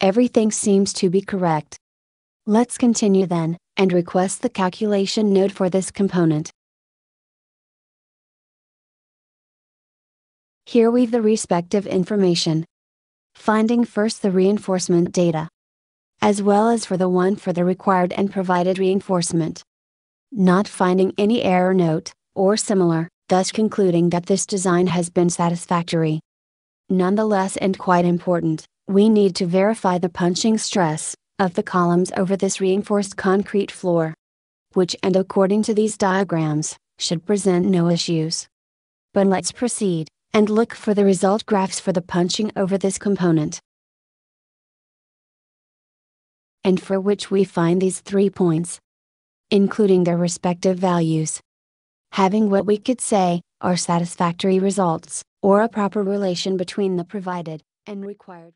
everything seems to be correct. Let's continue then, and request the calculation note for this component. Here we've the respective information. Finding first the reinforcement data. As well as for the one for the required and provided reinforcement. Not finding any error note, or similar, thus concluding that this design has been satisfactory. Nonetheless and quite important, we need to verify the punching stress, of the columns over this reinforced concrete floor. Which and according to these diagrams, should present no issues. But let's proceed, and look for the result graphs for the punching over this component. And for which we find these three points. Including their respective values. Having what we could say, are satisfactory results, or a proper relation between the provided, and required.